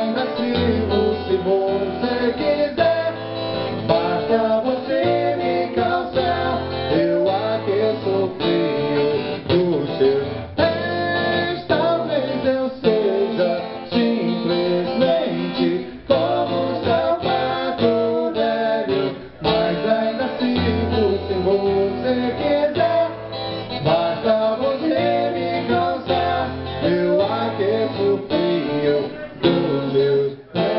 ainda aqui. You.